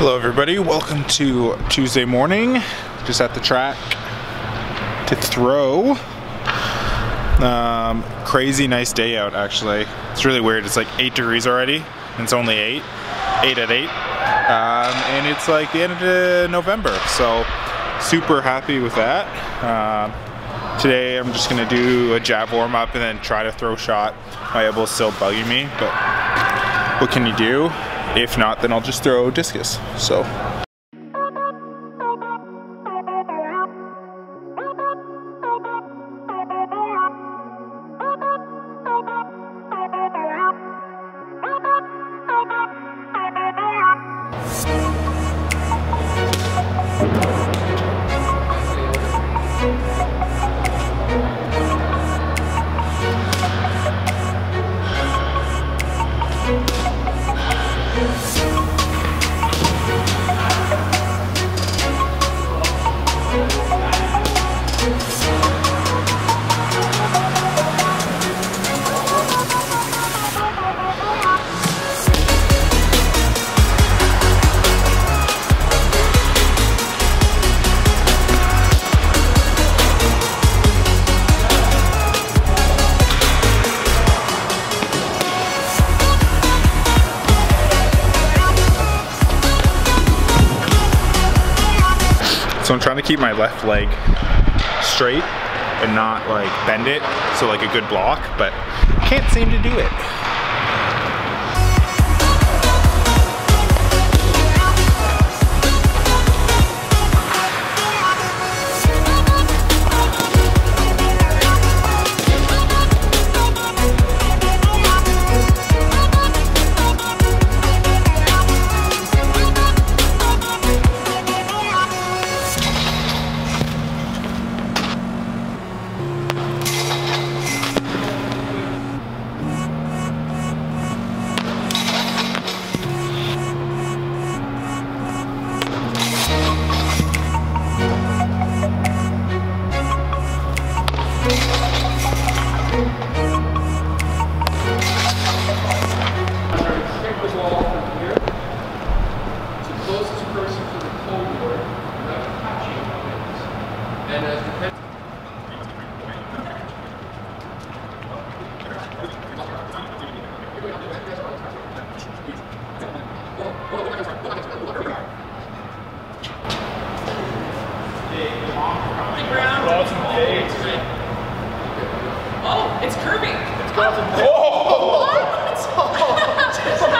Hello everybody, welcome to Tuesday morning. Just at the track to throw. Um, crazy nice day out actually. It's really weird, it's like 8 degrees already and it's only 8. 8 at 8. Um, and it's like the end of November, so super happy with that. Um, today I'm just gonna do a jab warm up and then try to throw shot. My elbow's still bugging me, but what can you do? If not, then I'll just throw discus. So. So I'm trying to keep my left leg straight and not like bend it, so like a good block, but can't seem to do it. Oh, it's curving. It's got some. Oh! and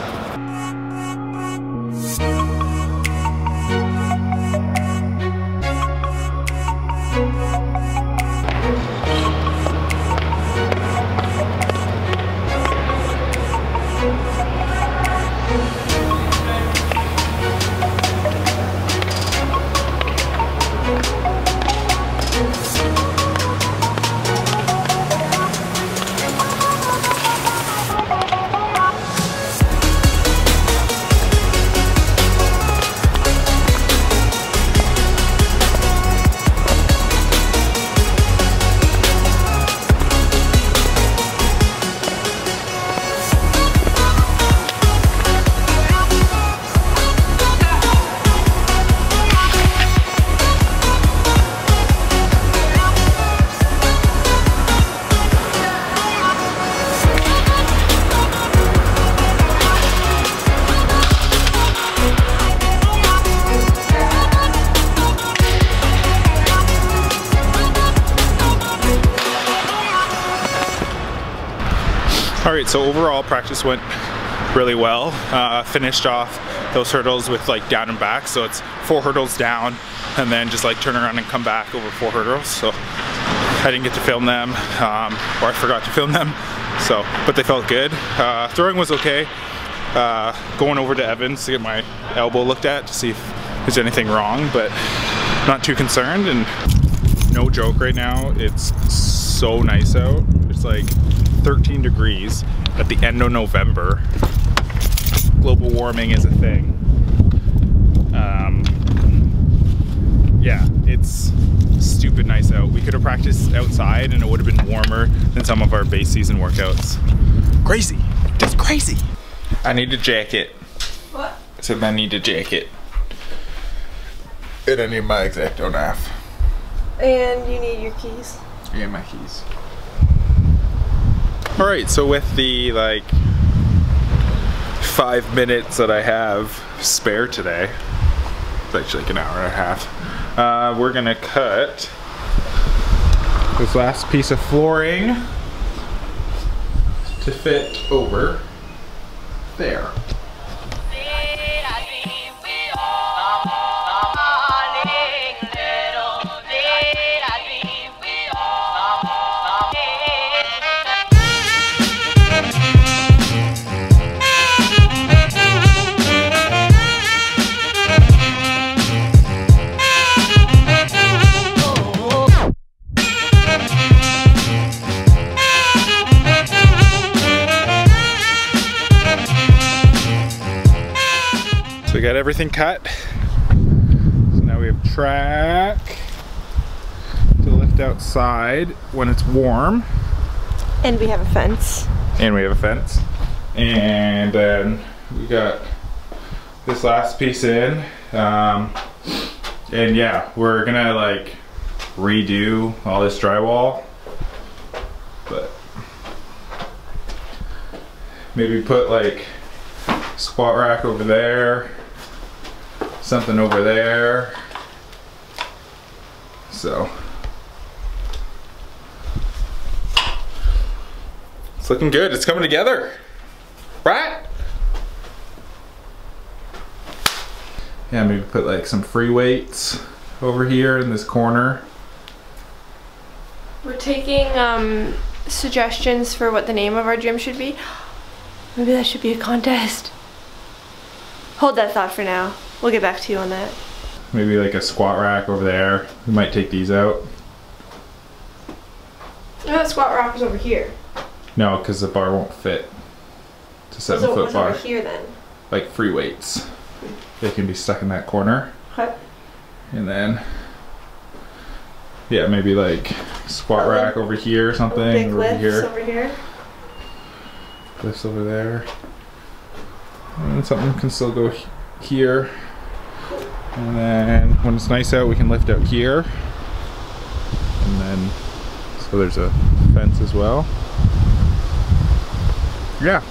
All right, so overall practice went really well. Uh, finished off those hurdles with like down and back. So it's four hurdles down and then just like turn around and come back over four hurdles. So I didn't get to film them um, or I forgot to film them. So, but they felt good. Uh, throwing was okay. Uh, going over to Evans to get my elbow looked at to see if there's anything wrong, but not too concerned and no joke right now, it's so nice out. It's like 13 degrees at the end of November. Global warming is a thing. Um, yeah, it's stupid nice out. We could have practiced outside and it would have been warmer than some of our base season workouts. Crazy, just crazy. I need a jacket. What? I said I need a jacket. And I need my exacto knife. And you need your keys. And my keys. Alright, so with the like five minutes that I have spare today, it's actually like an hour and a half, uh, we're gonna cut this last piece of flooring to fit over there. Everything cut. So now we have track to lift outside when it's warm. And we have a fence. And we have a fence. And then we got this last piece in. Um, and yeah, we're gonna like redo all this drywall. But maybe put like squat rack over there, something over there. So it's looking good. It's coming together, right? Yeah, maybe put like some free weights over here in this corner. We're taking um, suggestions for what the name of our gym should be. Maybe that should be a contest. Hold that thought for now. We'll get back to you on that. Maybe like a squat rack over there. We might take these out. No, the squat rack is over here. No, because the bar won't fit. It's a seven So foot what's bar. over here then? Like free weights. They can be stuck in that corner. What? And then, yeah, maybe like squat Oh, rack over here or something. Big or over lifts here. over here. Lifts over there. And something can still go here. And then when it's nice out, we can lift out here. And then, so there's a fence as well. Yeah,